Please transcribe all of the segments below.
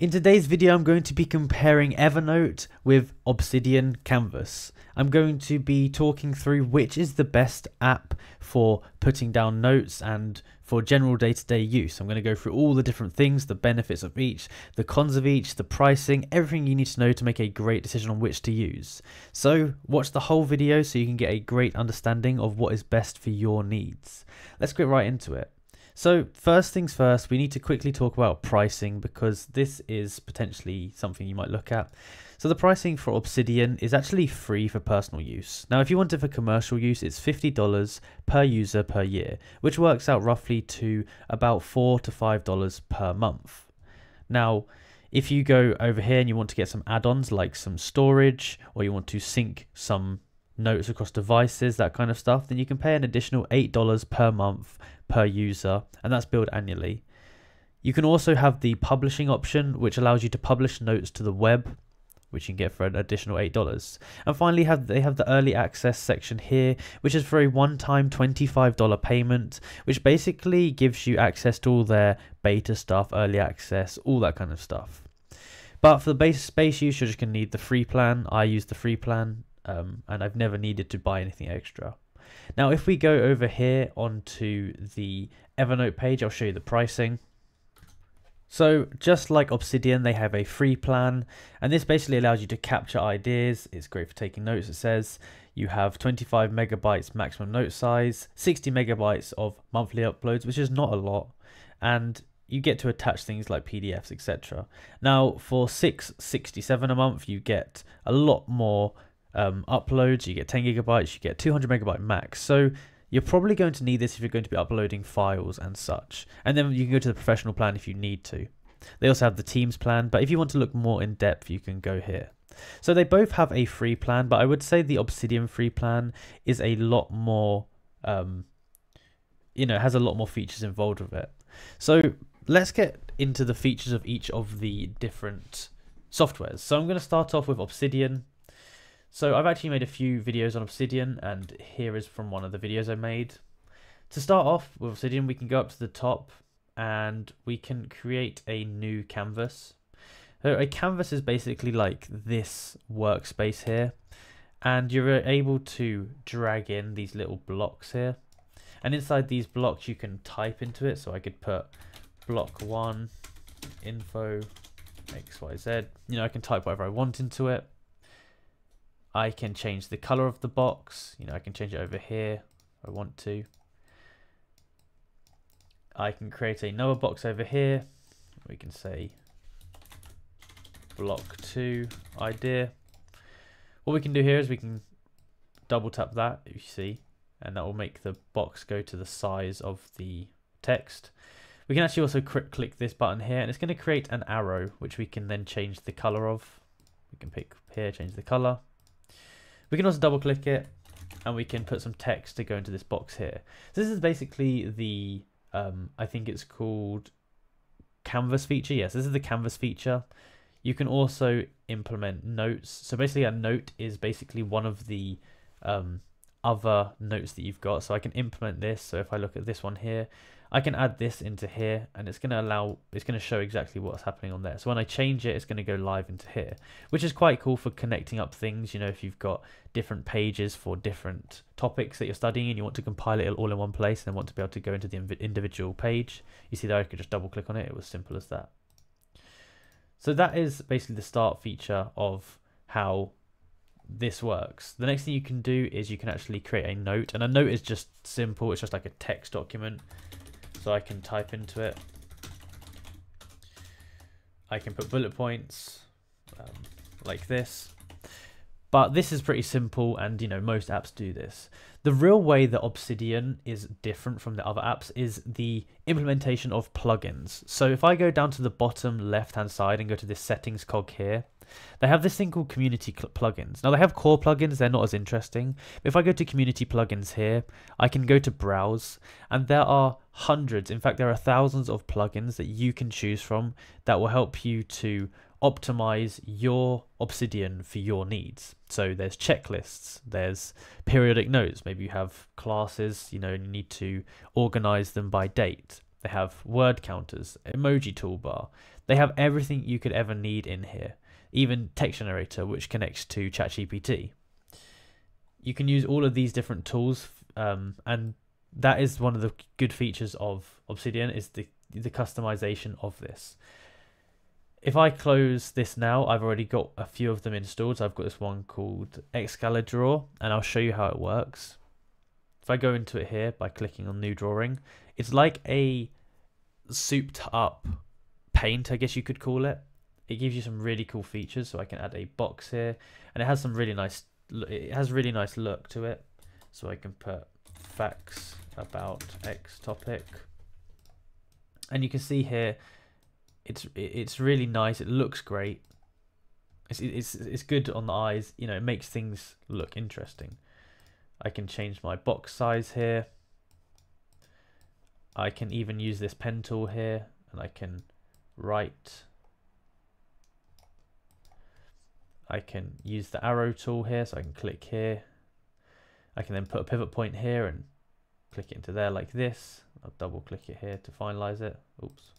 In today's video, I'm going to be comparing Evernote with Obsidian Canvas. I'm going to be talking through which is the best app for putting down notes and for general day-to-day -day use. I'm going to go through all the different things, the benefits of each, the cons of each, the pricing, everything you need to know to make a great decision on which to use. So watch the whole video so you can get a great understanding of what is best for your needs. Let's get right into it. So first things first, we need to quickly talk about pricing because this is potentially something you might look at. So the pricing for Obsidian is actually free for personal use. Now, if you want it for commercial use, it's $50 per user per year, which works out roughly to about 4 to $5 per month. Now, if you go over here and you want to get some add-ons like some storage or you want to sync some notes across devices, that kind of stuff, then you can pay an additional $8 per month per user, and that's billed annually. You can also have the publishing option, which allows you to publish notes to the web, which you can get for an additional $8. And finally, have they have the early access section here, which is for a one-time $25 payment, which basically gives you access to all their beta stuff, early access, all that kind of stuff. But for the base space use, you're just to need the free plan. I use the free plan, um, and I've never needed to buy anything extra. Now, if we go over here onto the Evernote page, I'll show you the pricing. So just like Obsidian, they have a free plan, and this basically allows you to capture ideas. It's great for taking notes. It says you have 25 megabytes maximum note size, 60 megabytes of monthly uploads, which is not a lot, and you get to attach things like PDFs, etc. Now, for 667 a month, you get a lot more um, uploads, you get 10 gigabytes, you get 200 megabyte max. So you're probably going to need this if you're going to be uploading files and such. And then you can go to the professional plan if you need to. They also have the Teams plan, but if you want to look more in depth, you can go here. So they both have a free plan, but I would say the Obsidian free plan is a lot more, um, you know, has a lot more features involved with it. So let's get into the features of each of the different softwares. So I'm going to start off with Obsidian. So I've actually made a few videos on Obsidian and here is from one of the videos I made. To start off with Obsidian we can go up to the top and we can create a new canvas. So a canvas is basically like this workspace here and you're able to drag in these little blocks here and inside these blocks you can type into it so I could put block 1 info xyz you know I can type whatever I want into it I can change the color of the box. You know, I can change it over here if I want to. I can create another box over here. We can say block two idea. What we can do here is we can double tap that, you see, and that will make the box go to the size of the text. We can actually also click this button here and it's going to create an arrow which we can then change the color of. We can pick here, change the color. We can also double click it and we can put some text to go into this box here. So this is basically the, um, I think it's called canvas feature. Yes, this is the canvas feature. You can also implement notes. So basically a note is basically one of the um, other notes that you've got. So I can implement this. So if I look at this one here, I can add this into here and it's going to allow, it's going to show exactly what's happening on there. So when I change it, it's going to go live into here, which is quite cool for connecting up things. You know, if you've got different pages for different topics that you're studying and you want to compile it all in one place and want to be able to go into the individual page, you see there I could just double click on it. It was simple as that. So that is basically the start feature of how this works. The next thing you can do is you can actually create a note and a note is just simple. It's just like a text document so I can type into it. I can put bullet points um, like this. But this is pretty simple and you know most apps do this. The real way that Obsidian is different from the other apps is the implementation of plugins. So if I go down to the bottom left hand side and go to this settings cog here, they have this thing called community plugins. Now they have core plugins, they're not as interesting. If I go to community plugins here, I can go to browse and there are hundreds, in fact there are thousands of plugins that you can choose from that will help you to optimize your Obsidian for your needs. So there's checklists, there's periodic notes, maybe you have classes, you know, and you need to organize them by date. They have word counters, emoji toolbar. They have everything you could ever need in here, even text generator, which connects to ChatGPT. You can use all of these different tools, um, and that is one of the good features of Obsidian is the the customization of this. If I close this now, I've already got a few of them installed. So I've got this one called Excalidraw, and I'll show you how it works. If I go into it here by clicking on new drawing, it's like a souped up paint, I guess you could call it. It gives you some really cool features. So I can add a box here, and it has some really nice. It has really nice look to it. So I can put facts about X topic, and you can see here, it's it's really nice. It looks great. It's it's it's good on the eyes. You know, it makes things look interesting. I can change my box size here. I can even use this pen tool here, and I can write. I can use the arrow tool here, so I can click here. I can then put a pivot point here and click it into there like this. I'll double click it here to finalize it. Oops.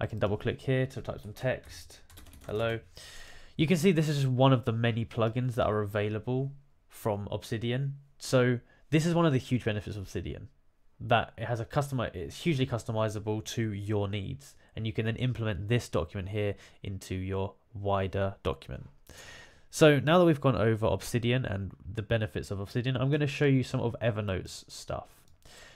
I can double click here to type some text. Hello. You can see this is just one of the many plugins that are available from Obsidian. So this is one of the huge benefits of Obsidian that it has a customer it's hugely customizable to your needs and you can then implement this document here into your wider document. So now that we've gone over Obsidian and the benefits of Obsidian, I'm going to show you some of Evernote's stuff.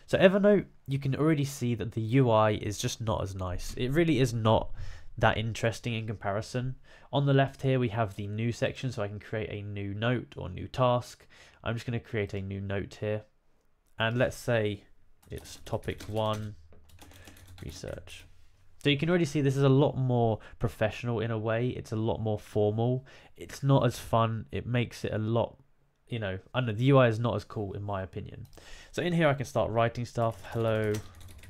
So Evernote, you can already see that the UI is just not as nice. It really is not that interesting in comparison. On the left here, we have the new section, so I can create a new note or new task. I'm just going to create a new note here. And let's say it's topic one, research. So you can already see this is a lot more professional in a way. It's a lot more formal. It's not as fun. It makes it a lot, you know, I know the UI is not as cool in my opinion. So in here I can start writing stuff. Hello,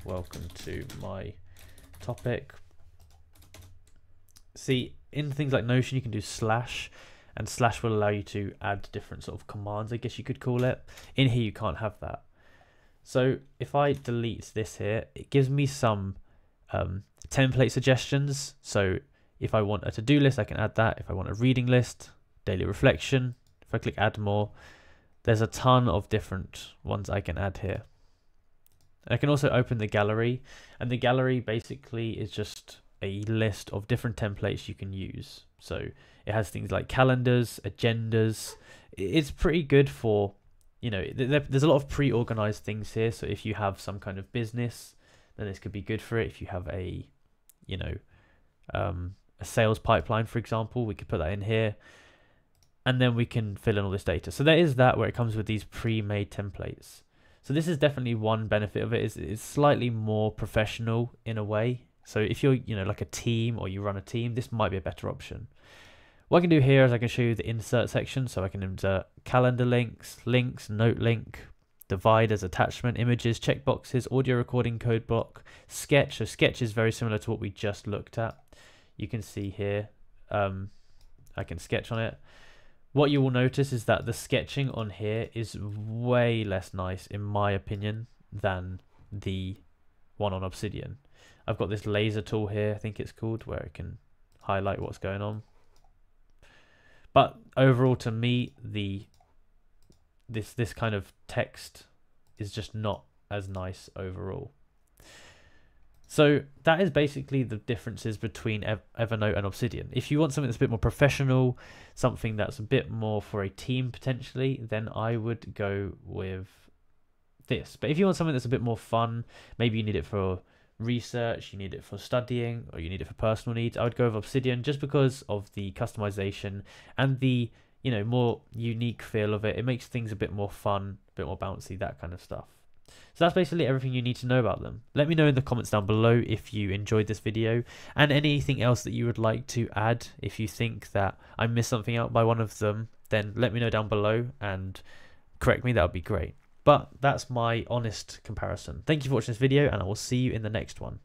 welcome to my topic. See, in things like Notion you can do slash and slash will allow you to add different sort of commands, I guess you could call it. In here you can't have that. So if I delete this here, it gives me some um, template suggestions. So if I want a to-do list, I can add that. If I want a reading list, daily reflection, if I click add more, there's a ton of different ones I can add here. I can also open the gallery and the gallery basically is just a list of different templates you can use. So it has things like calendars, agendas. It's pretty good for, you know, there's a lot of pre-organized things here. So if you have some kind of business, then this could be good for it. If you have a you know, um, a sales pipeline, for example, we could put that in here. And then we can fill in all this data. So there is that where it comes with these pre-made templates. So this is definitely one benefit of it is it's slightly more professional in a way. So if you're, you know, like a team or you run a team, this might be a better option. What I can do here is I can show you the insert section. So I can insert calendar links, links, note link, divide as attachment, images, checkboxes, audio recording code block, sketch. So sketch is very similar to what we just looked at. You can see here, um, I can sketch on it. What you will notice is that the sketching on here is way less nice, in my opinion, than the one on Obsidian. I've got this laser tool here, I think it's called, where it can highlight what's going on. But overall, to me, the this this kind of text is just not as nice overall. So that is basically the differences between Evernote and Obsidian. If you want something that's a bit more professional, something that's a bit more for a team potentially, then I would go with this. But if you want something that's a bit more fun, maybe you need it for research, you need it for studying, or you need it for personal needs, I would go with Obsidian just because of the customization and the you know, more unique feel of it. It makes things a bit more fun, a bit more bouncy, that kind of stuff. So that's basically everything you need to know about them. Let me know in the comments down below if you enjoyed this video and anything else that you would like to add. If you think that I missed something out by one of them, then let me know down below and correct me, that would be great. But that's my honest comparison. Thank you for watching this video and I will see you in the next one.